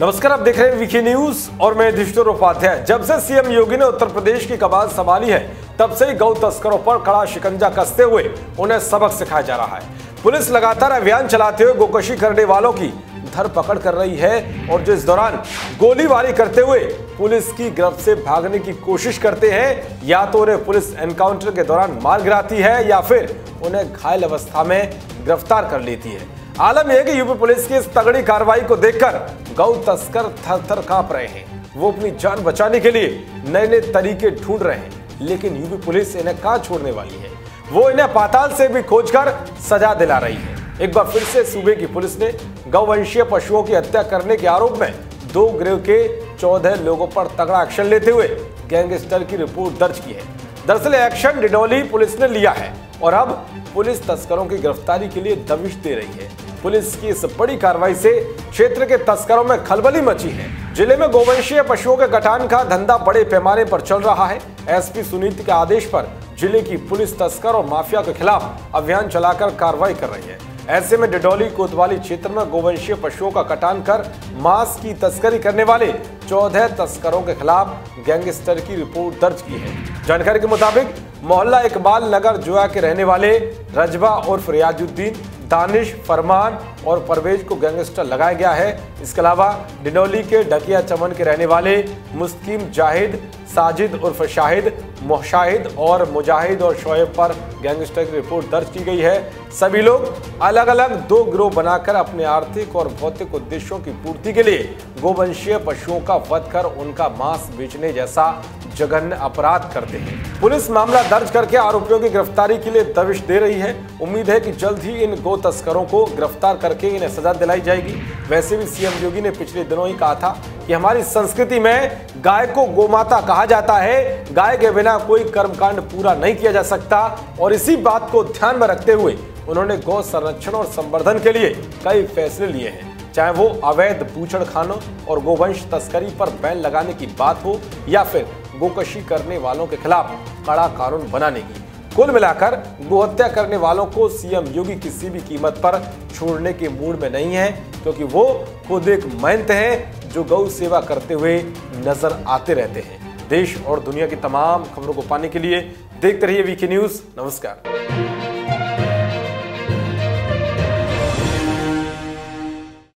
नमस्कार, आप देख रहे हैं विकी न्यूज़ और मैं युधिष्ठिर उपाध्याय। जब से सीएम योगी ने उत्तर प्रदेश की कबाल संभाली है, तब से ही गौ तस्करों पर कड़ा शिकंजा कसते हुए उन्हें सबक सिखाया जा रहा है। पुलिस लगातार अभियान चलाते हुए गोकशी करने वालों की धरपकड़ कर रही है और जो इस दौरान गोलीबारी करते हुए पुलिस की गिरफ्त से भागने की कोशिश करते हैं, या तो उन्हें पुलिस एनकाउंटर के दौरान मार गिराती है, या फिर उन्हें घायल अवस्था में गिरफ़्तार कर लेती है। आलम यह कि यूपी पुलिस की इस तगड़ी कार्रवाई को देखकर गौ तस्कर थर थर काँप रहे हैं। वो अपनी जान बचाने के लिए नए नए तरीके ढूंढ रहे हैं, लेकिन यूपी पुलिस इन्हें कहाँ छोड़ने वाली है? वो इन्हें पाताल से भी खोजकर सजा दिला रही है। एक बार फिर से सूबे की पुलिस ने गौवंशीय पशुओं की हत्या करने के आरोप में दो गिरोह के चौदह लोगों पर तगड़ा एक्शन लेते हुए गैंगस्टर की रिपोर्ट दर्ज की है। दरअसल एक्शन डिडोली पुलिस ने लिया है और अब पुलिस तस्करों की गिरफ्तारी के लिए दबिश दे रही है। पुलिस की इस बड़ी कार्रवाई से क्षेत्र के तस्करों में खलबली मची है। ज़िले में गोवंशीय पशुओं के कटान का धंधा बड़े पैमाने पर चल रहा है। एसपी सुनीति के आदेश पर ज़िले की पुलिस तस्कर और माफिया के खिलाफ अभियान चलाकर कार्रवाई कर रही है। ऐसे में डिडौली, कोतवाली क्षेत्र में गोवंशीय पशुओं का कटान कर मांस की तस्करी करने वाले चौदह तस्करों के खिलाफ गैंगस्टर की रिपोर्ट दर्ज की है। जानकारी के मुताबिक मोहल्ला इकबाल नगर जुआ के रहने वाले रजबा और फरियाजुद्दीन दानिश, फरमान और परवेज को गैंगस्टर लगाया गया है। इसके अलावा डिडोली के डकिया चमन के रहने वाले मुस्किम जाहिद, साजिद उर्फ़ शाहिद, मुशाहिद और मुजाहिद और शोएब पर गैंगस्टर की रिपोर्ट दर्ज की गई है। सभी लोग अलग अलग दो गिरोह बनाकर अपने आर्थिक और भौतिक उद्देश्यों की पूर्ति के लिए गोवंशीय पशुओं का वध कर उनका मांस बेचने जैसा जघन्य अपराध करते हैं। पुलिस मामला दर्ज करके आरोपियों की गिरफ्तारी के लिए दबिश दे रही है। उम्मीद है कि जल्द ही इन गो तस्करों को गिरफ़्तार करके इन्हें सजा दिलाई जाएगी। वैसे भी सीएम योगी ने पिछले दिनों ही कहा था कि हमारी संस्कृति में गाय को गोमाता कहा जाता है। गाय के बिना कोई कर्मकांड पूरा नहीं किया जा सकता। और इसी बात को ध्यान में रखते हुए उन्होंने गौ संरक्षण और संवर्धन के लिए कई फैसले लिए हैं। चाहे वो अवैध बूचड़ खानों और गोवंश तस्करी पर बैन लगाने की बात हो या फिर गोकशी करने वालों के खिलाफ कड़ा कानून बनाने की। कुल मिलाकर गोहत्या करने वालों को सीएम योगी किसी भी कीमत पर छोड़ने के मूड में नहीं है, क्योंकि वो खुद एक महंत हैं जो गौ सेवा करते हुए नज़र आते रहते हैं। देश और दुनिया की तमाम खबरों को पाने के लिए देखते रहिए वीके न्यूज़। नमस्कार।